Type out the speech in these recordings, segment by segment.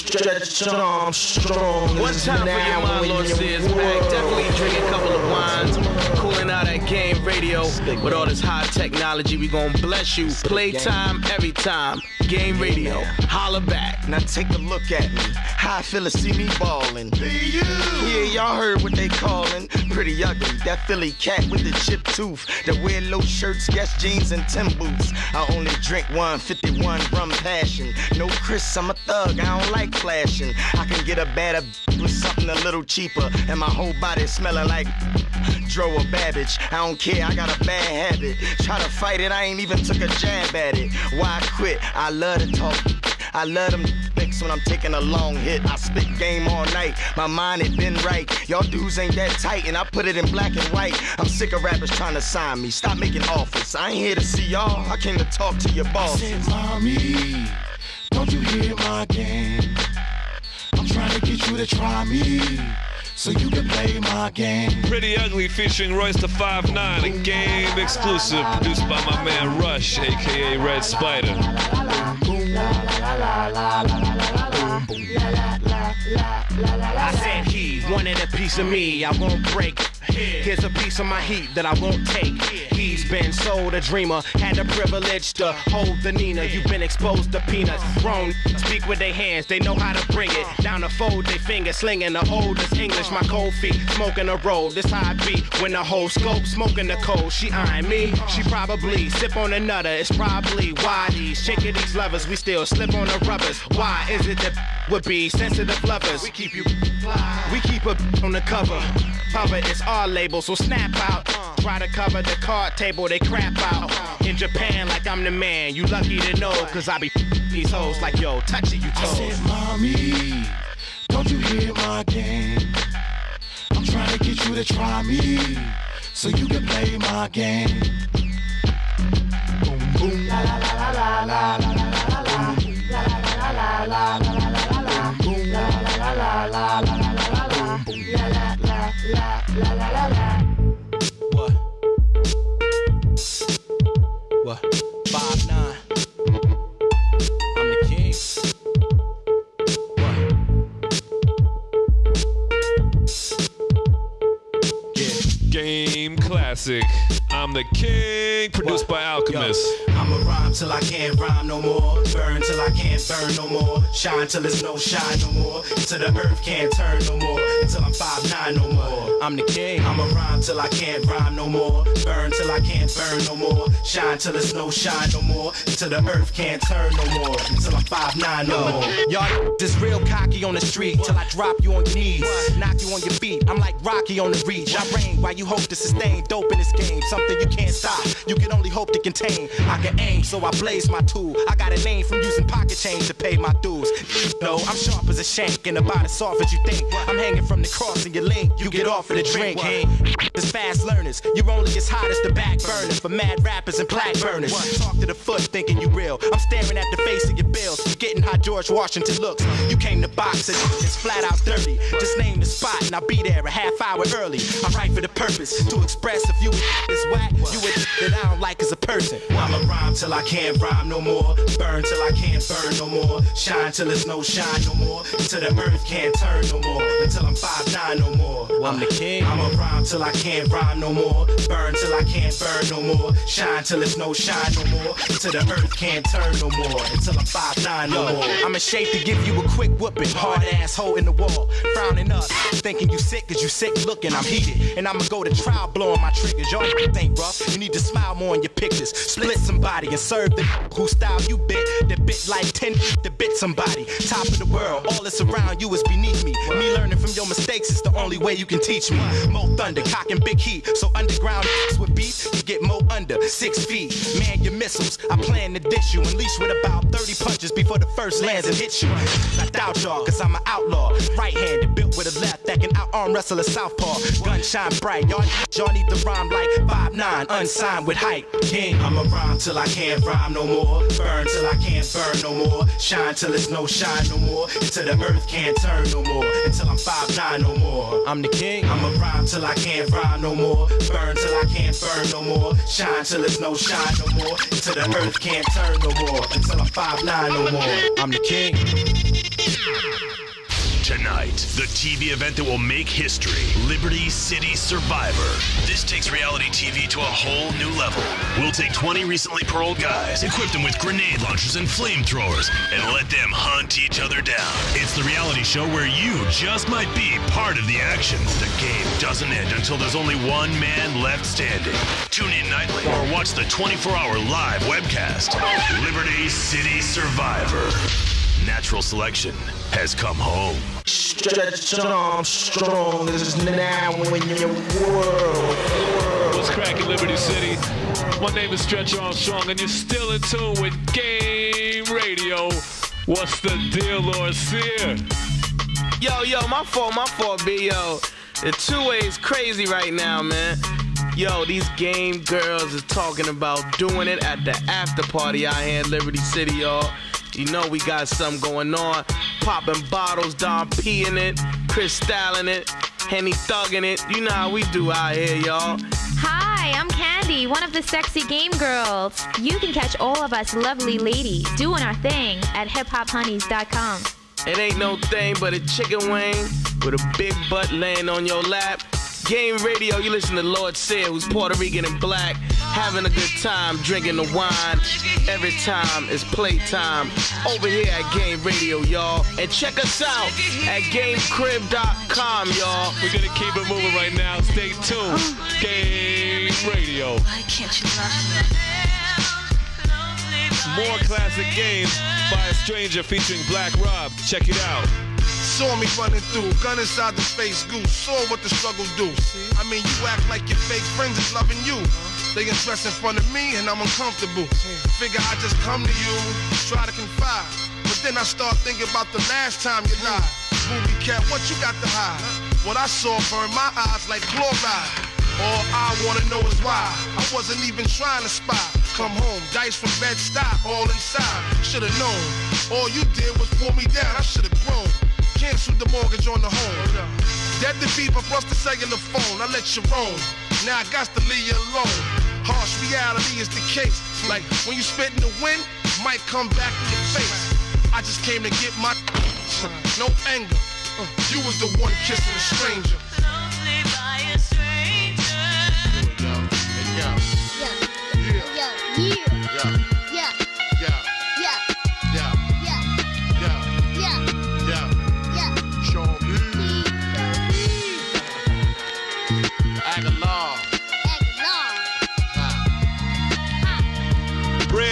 Stretch Armstrong. One time for your mind, Lord Sear's back. Definitely drink a couple of wines. Cooling out at game radio. With all this high technology, we gon' bless you. Playtime every time. Game radio. Holla back. Now take a look at me. How I feel to see me ballin'. Yeah, y'all heard what they callin'. Pretty ugly. That Philly cat with the chip tooth. That wear low shirts, guess jeans, and Tim boots. I only drink 151 rum passion. No Chris, I'm a thug. I don't like flashing. I can get a better with something a little cheaper. And my whole body smelling like Dro a Babbage. I don't care, I got a bad habit. Try to fight it, I ain't even took a jab at it. Why quit? I love to talk. I love them fix when I'm taking a long hit. I spit game all night. My mind had been right. Y'all dudes ain't that tight, and I put it in black and white. I'm sick of rappers trying to sign me. Stop making offers. I ain't here to see y'all. I came to talk to your boss. Said, mommy, don't you hear my game? I'm trying to get you to try me. So you can play my game. Pretty Ugly featuring Royce da 5'9, a game exclusive produced by my man Rush, aka Red Spider. I said he wanted a piece of me, I won't break. Here's a piece of my heat that I won't take. He's been sold a dreamer, had the privilege to hold the Nina. You've been exposed to peanuts. Grown speak with their hands, they know how to bring it. Down the fold, their fingers slinging the oldest English. My cold feet smoking a roll. This how I when the whole scope smoking the cold. She eyeing me, she probably sip on another. It's probably why these shaking these lovers, we still slip on the rubbers. Why is it that would be sensitive lovers? We keep you fly, we keep a on the cover. Cover it's our label, so snap out. Try to cover the card table, they crap out. In Japan, like I'm the man. You lucky to know, cause I be these hoes like yo, touch it, you I toes. said, mommy, don't you hear my game? I'm trying to get you to try me. So you can play my game. Boom, boom. La la la la la la. La la la la la la la la What? Five nine. Game classic. I'm the King, produced by Alchemist. I'ma rhyme till I can't rhyme no more. Burn till I can't burn no more. Shine till there's no shine no more. Till the earth can't turn no more. Until I'm five nine no more. I'm the king. I'ma rhyme till I can't rhyme no more. Burn till I can't burn no more. Shine till there's no shine no more. Until the earth can't turn no more. Until I'm five nine no more. Y'all just real cocky on the street till I drop you on your knees, knock you on your feet. I'm like Rocky on the reach. I reign while you hope to sustain dope in this game. Something you can't stop, you can only hope to contain. I can aim, so I blaze my tool. I got a name from using pocket change to pay my dues. No, I'm sharp as a shank and about as soft as you think. I'm hanging from the cross in your link. You get off of the drink. It's fast learners. You're only as hot as the back burner for mad rappers and plaque burners. Talk to the foot thinking you real. I'm staring at the face of your bills. getting how George Washington looks. You came to box and it's flat out dirty. Just name the spot and I'll be there a half hour early. I write for the purpose to express if you is whack, you would that I don't like as a person. I'ma rhyme till I can't rhyme no more. Burn till I can't burn no more. Shine till there's no shine no more. Until the earth can't turn no more. Until I'm five nine no more. I'm the king. I'ma rhyme till I can't rhyme no more. Burn till I can't burn no more. Shine till there's no shine no more. Until the earth can't turn no more. Until I'm five nine no more. I'm in shape to give you a quick whooping. Hard asshole in the wall, frowning up, thinking you sick cause you sick looking. I'm heated, and I'ma go to trial blowing my triggers. Y'all ain't rough, you need to smile more in your pictures. Split somebody and serve the who style you bit. That bit like 10 to bit somebody. Top of the world, all that's around you is beneath me. Me learning from your mistakes is the only way you can teach me. Mo thunder, cocking big heat. So underground with beef, you get mo under six feet. Man, your missiles, I plan to dish you. Unleash with about 30 punches before the first lands and hits you. I doubt y'all, cause I'm an outlaw. Right handed, built with a left that can out arm wrestle a southpaw. Gun shine bright, y'all, y'all need to rhyme like 5'9, unsigned with height. King. I'ma rhyme till I can't rhyme no more. Burn till I can't burn no more. Shine till there's no shine no more. Until the earth can't turn no more. Until I'm five nine no more. I'm the king. I'ma rhyme till I can't rhyme no more. Burn till I can't burn no more. Shine till there's no shine no more. Until the earth can't turn no more. Until I'm five nine no more. I'm the king. Tonight, the TV event that will make history Liberty City Survivor. This takes reality TV to a whole new level. We'll take 20 recently paroled guys, equip them with grenade launchers and flamethrowers, and let them hunt each other down. It's the reality show where you just might be part of the action. The game doesn't end until there's only one man left standing. Tune in nightly or watch the 24 hour live webcast. Liberty City Survivor. Natural selection has come home. Stretch Armstrong this is now in your world. What's cracking, Liberty City? My name is Stretch Armstrong, and you're still in tune with Game Radio. What's the deal, Lord Sear? Yo, yo, my fault, my fault, B, yo. The two ways crazy right now, man. Yo, these game girls is talking about doing it at the after party out here in Liberty City, y'all. You know we got something going on. Popping bottles, Dom P in it, Chris Styling it, Henny thugging it. You know how we do out here, y'all. Hi, I'm Candy, one of the sexy game girls. You can catch all of us lovely ladies doing our thing at hiphophoneys.com. It ain't no thing but a chicken wing with a big butt laying on your lap. Game radio, you listen to Lord Sear, who's Puerto Rican and black, having a good time, drinking the wine. Every time it's playtime over here at Game Radio, y'all. And check us out at GameCrib.com, y'all. We're gonna keep it moving right now. Stay tuned. Game Radio. More classic games by a stranger featuring Black Rob. Check it out. Saw me running through, gun inside the face goose. Saw what the struggles do. I mean, you act like your fake friends is loving you. They undress in front of me and I'm uncomfortable. Figure I just come to you, try to confide. But then I start thinking about the last time you lied. Movie cat, what you got to hide? What I saw burned my eyes like chloride. All I wanna know is why. I wasn't even trying to spy. Come home, dice from Bed-Stuy, all inside. Should've known. All you did was pull me down. I should've grown. Canceled the mortgage on the home. Dead to beaver plus the cellular phone. I let you roam. Now I got to leave you alone. Harsh reality is the case. Like when you spit in the wind, might come back in your face. I just came to get my no anger. Uh, you was the one kissing a stranger.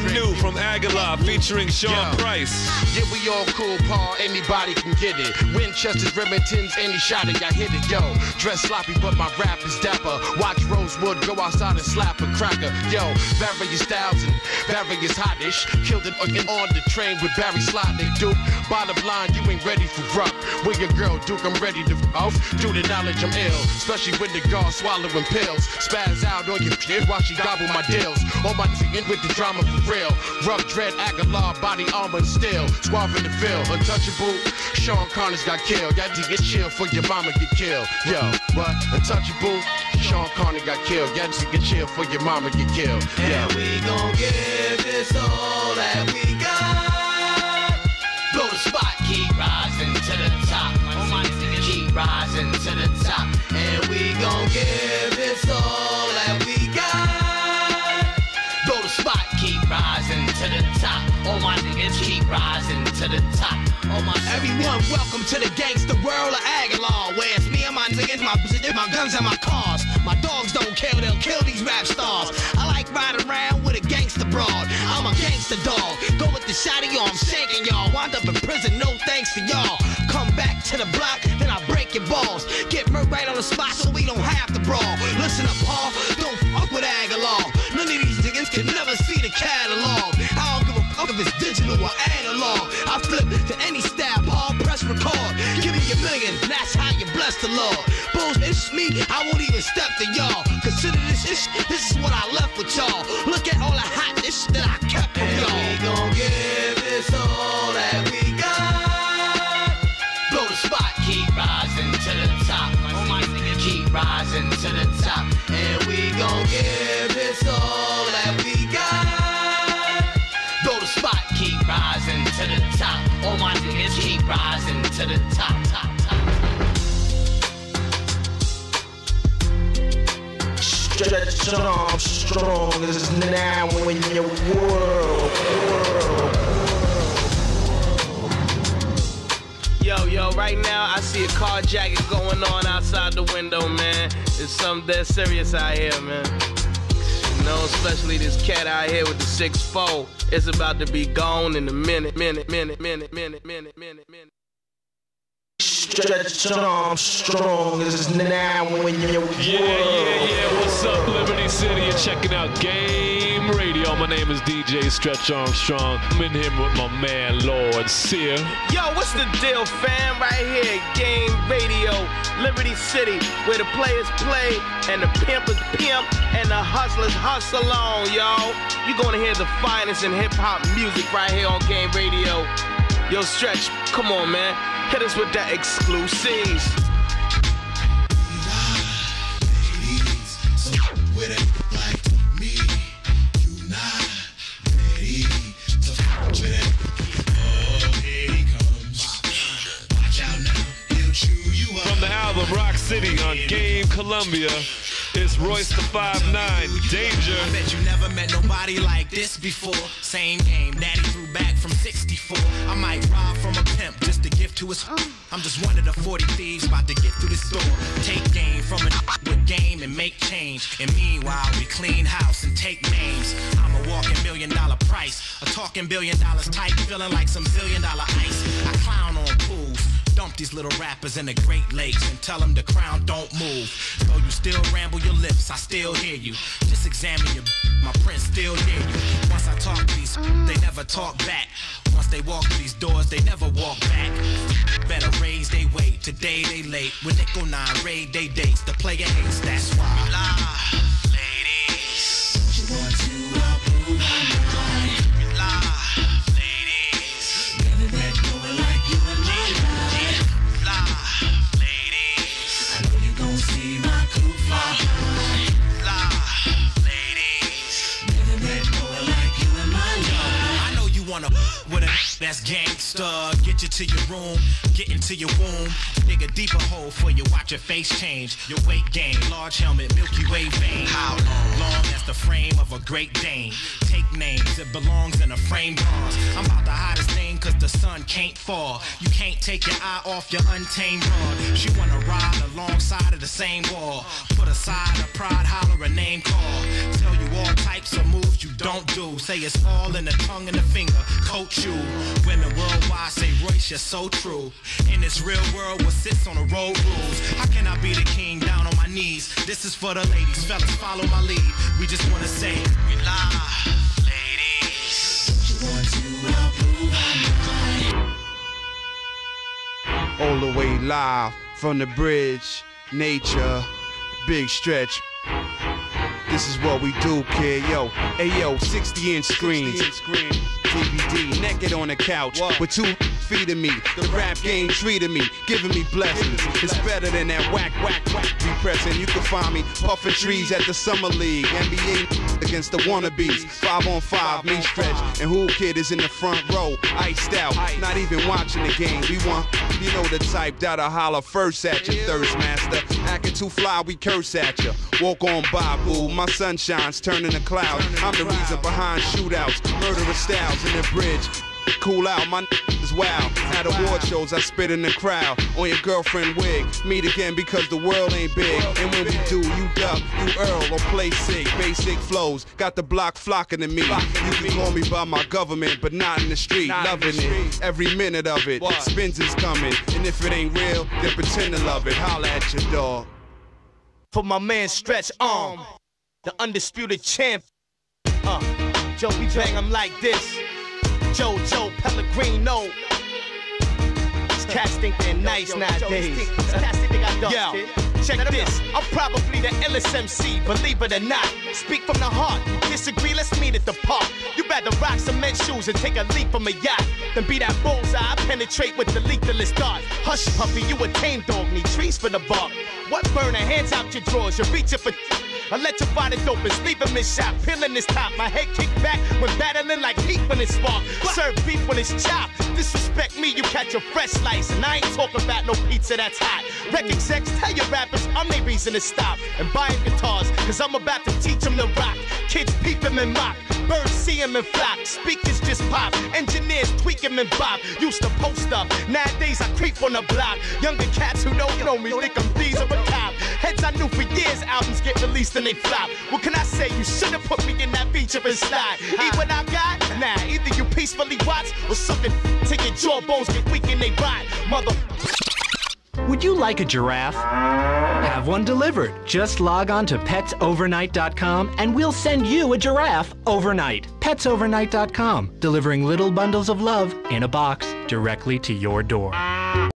Brand new from Agallah featuring Sean Yo. Price. Yeah, we all cool, Paul. Anybody can get it. Winchester's, Remingtons, any shot I hit it, yo. Dress sloppy, but my rap is dapper. Watch Rosewood go outside and slap a cracker. Yo, various styles and various hottish. Killed it again on the train with Barry Slotnick, Duke. Bottom line, you ain't ready for rock. With your girl, Duke, I'm ready to off. Due to knowledge, I'm ill. Especially when the girl swallowing pills. Spaz out on your shit while she gobble my deals. All my in with the drama for real. Rough dread, Agallah, body armor and steel. Suave in the field, untouchable. Sean Connery got killed. Y'all to get chill for your mama get killed. Yo, what? Untouchable. Sean Connery got killed. Y'all to get chill for your mama get killed. Yo. And we gon' give this all that we got. Blow the spot, keep rising to the top. Oh my keep rising to the top. And we gon' give this all All my niggas keep rising to the top. All my Everyone, welcome to the gangster world of Agallah. Where it's me and my niggas, my my guns and my cars. My dogs don't care, they'll kill these rap stars. I like riding around with a gangster broad. I'm a gangster dog. Go with the shotty, yo, I'm shaking y'all. Wind up in prison, no thanks to y'all. Come back to the block, then I break your balls. Get murked right on the spot so we don't have to brawl. Listen up, Paul, don't fuck with Agallah. None of these niggas can never see the catalog. Digital or analog. I flip to any style, Paul, press record. Give me a million, that's how you bless the Lord. Bulls, it's me, I won't even step to y'all. Consider this this is what I left with y'all. Look All keep rising to the top, top, top. Stretch Armstrong is now in your world. world. Yo, yo, right now I see a carjacking going on outside the window, man. It's something dead serious out here, man. Know, especially this cat out here with the six four. It's about to be gone in a minute, minute, minute, minute, minute, minute, minute, minute. Stretch Armstrong is now in your world. Yeah, yeah, yeah. What's up, Liberty City? You're checking out Game Radio. My name is DJ Stretch Armstrong. I'm in here with my man, Lord Sear. Yo, what's the deal, fam? Right here, Game Radio, Liberty City, where the players play and the pimpers pimp and the hustlers hustle on, y'all. You're gonna hear the finest in hip hop music right here on Game Radio. Yo, Stretch, come on, man. Hit us with that exclusives. From the album Rock City on Game Columbia, it's Royce da 5'9, Danger. I bet you never met nobody like this before. Same game, daddy threw back from 64. I might rob from a pimp just to give to his. I'm just one of the 40 thieves about to get through the door. Take game from a with game and make change. And meanwhile, we clean house and take names. I'm a walking million dollar price. A talking billion dollars type, feeling like some billion dollar ice. I clown on pools. Dump these little rappers in the Great Lakes and tell them the crown don't move. Still ramble your lips, I still hear you. Just examine your my print still near you. Once I talk these, they never talk back. Once they walk these doors, they never walk back. Better raise they weight, today they late. When they go nine, raid they dates. The player hates, that's why. That's gangsta. Get you to your room, get into your womb. Dig a deeper hole for you, watch your face change. Your weight gain, large helmet, Milky Way vein. How long? Long as the frame of a great Dane. Take names, it belongs in a frame bronze. I'm about the hottest thing cause the sun can't fall. You can't take your eye off your untamed rod. She wanna ride alongside of the same wall. Put aside her pride, holler a name call. Tell you all types of moves you don't do. Say it's all in the tongue and the finger. Coach you. Women worldwide say Royce, you're so true. In this real world, what sits on the road rules. How can I be the king down on my knees? This is for the ladies, fellas, follow my lead. We just wanna say, we lie, all the way live from the bridge. Nature, big stretch. This is what we do, kid. Yo, hey yo, 60 inch screens. DVD, naked on the couch with two feet of me. The rap game treated me, giving me blessings. It's better than that whack, whack, whack be depressing. You can find me puffing trees at the Summer League. NBA against the wannabes. Five on five, me stretch. And Whoo Kid is in the front row, iced out. Not even watching the game. We want, you know, the type that'll holler first at you, thirst master. Acting too fly, we curse at you. Walk on by, boo. My sunshine's turning to cloud. I'm the reason behind shootouts, murderous styles in the bridge. Cool out, my is wild. At award shows, I spit in the crowd. On your girlfriend wig. Meet again because the world ain't big. And when we do, you duck, you Earl, or play sick. Basic flows, got the block flocking to me. You can call me by my government, but not in the street. Loving it, every minute of it. Spins is coming, and if it ain't real, then pretend to love it. Holla at your dog. For my man Stretch Arm, the undisputed champ. Uh, Joe, we bang him like this. Joe, Joe Pellegrino. These cats think they're nice nowadays. Yo, check this. I'm probably the LSMC, believe it or not. Speak from the heart. Disagree, let's meet at the park. You rather rock cement shoes and take a leap from a yacht than be that bullseye. I penetrate with the lethalist dart. Hush, puppy, you a tame dog, need trees for the bark. What burner? Hands out your drawers, you're reaching for. Electrify the dopest, leave him in this shop, peeling this top. My head kicked back when battling like heat when it's spark. Serve beef when it's chopped. Disrespect me, you catch a fresh slice. And I ain't talking about no pizza that's hot. Rec execs, tell your rappers I'm their reason to stop. And buying guitars, cause I'm about to teach them to rock. Kids peep them and mock. Birds see him and flock. Speakers just pop. Engineers tweak him and bop. Used to post up. Nowadays I creep on the block. Younger cats who don't know me think I'm I knew for years albums get released and they flop. What can I say? You should have put me in that feature and slide. Eat what I got? Nah, either you peacefully watch or something till your jawbones get weak and they rot. Mother. Would you like a giraffe? Have one delivered. Just log on to petsovernight.com and we'll send you a giraffe overnight. Petsovernight.com, delivering little bundles of love in a box directly to your door.